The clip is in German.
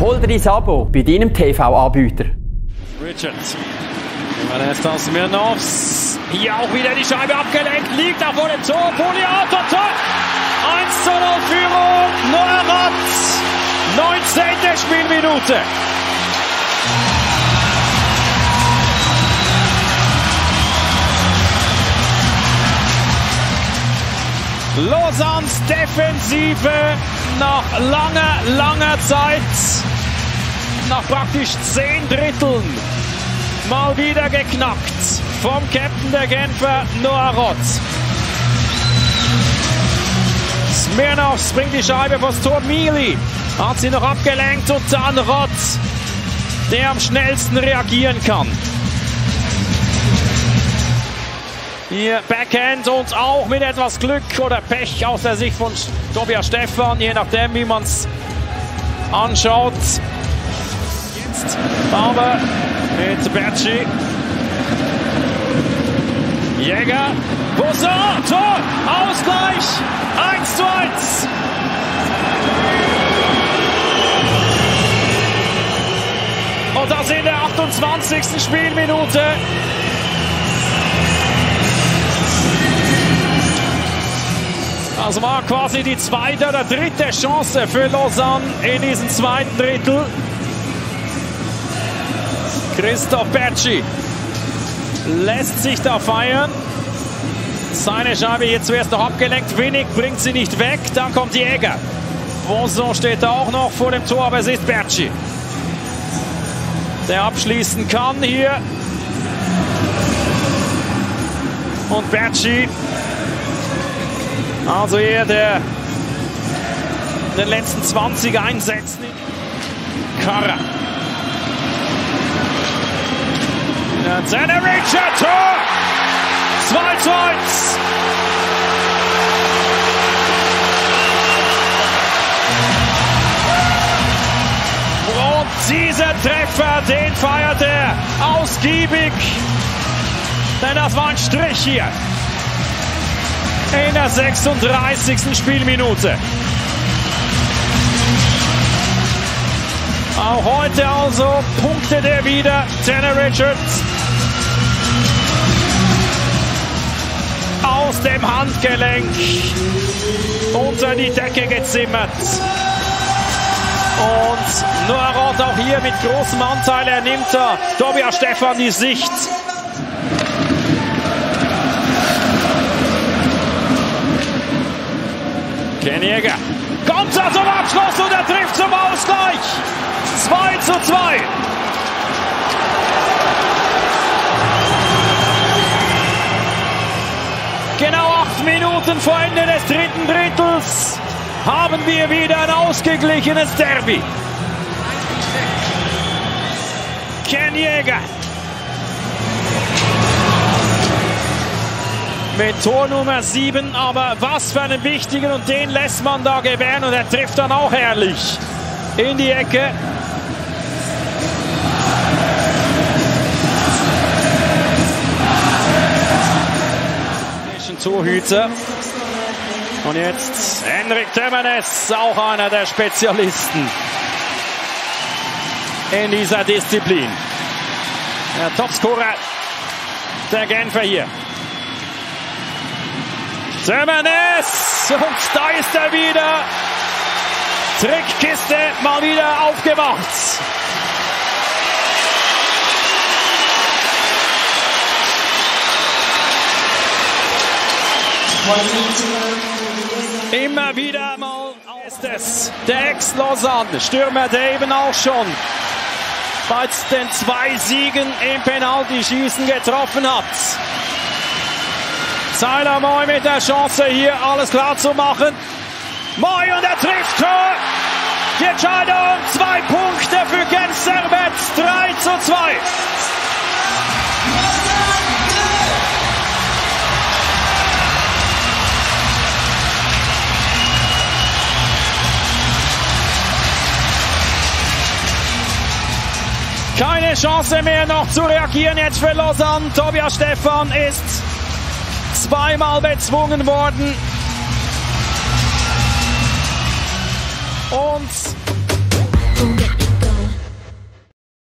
Hol dir dein Abo bei deinem TV-Anbieter. Richard. Überlässt aus Mirnovs. Hier auch wieder die Scheibe abgelenkt. Liegt da vor dem Tor. Poliato, Tor. 1 zu 0 Führung. Neuer 19. Spielminute. Lausannes Defensive nach langer, langer Zeit, nach praktisch zehn Dritteln, mal wieder geknackt vom Captain der Genfer Noah Rott. Smirnov bringt die Scheibe vors Tor. Mili hat sie noch abgelenkt und dann Rott, der am schnellsten reagieren kann. Hier Backhand und auch mit etwas Glück oder Pech aus der Sicht von Tobias Stephan, je nachdem, wie man es anschaut. Jetzt Bauer mit Berci. Jäger, Boussin, Tor, Ausgleich, 1 zu 1. Und das in der 28. Spielminute. Das war quasi die zweite oder dritte Chance für Lausanne in diesem zweiten Drittel. Christoph Bertschi lässt sich da feiern. Seine Scheibe hier zuerst noch abgelenkt. Wenig bringt sie nicht weg. Dann kommt Jäger. Bonson steht da auch noch vor dem Tor, aber es ist Bertschi. Der abschließen kann hier. Und Bertschi also hier der den letzten 20 Einsätzen. Karra. Seine Richard Tor! 2 zu 1. Und dieser Treffer, den feiert er ausgiebig. Denn das war ein Strich hier in der 36. Spielminute. Auch heute also punktet er wieder Tanner Richards. Aus dem Handgelenk unter die Decke gezimmert. Und Noah Roth auch hier mit großem Anteil. Er nimmt da Tobias Stefan die Sicht. Ken Jäger kommt da zum Abschluss und er trifft zum Ausgleich. 2 zu 2. Minuten vor Ende des dritten Drittels haben wir wieder ein ausgeglichenes Derby. Ken Jäger mit Tor Nummer 7. Aber was für einen wichtigen und den lässt man da gewähren und er trifft dann auch herrlich in die Ecke. Torhüter. Und jetzt Henrik Tömernes, auch einer der Spezialisten in dieser Disziplin. Der Topscorer der Genfer hier. Sömernes und da ist er wieder. Trickkiste mal wieder aufgemacht. Immer wieder mal ist es der Ex-Lausanne, Stürmer, der eben auch schon bei den zwei Siegen im Penaltyschießen getroffen hat. Seiler Moy mit der Chance hier alles klar zu machen. Moy und er trifft Tor. Die Entscheidung, zwei Punkte für Gens Servet, 3 zu 2. Keine Chance mehr noch zu reagieren jetzt für Lausanne. Tobias Stefan ist zweimal bezwungen worden. Und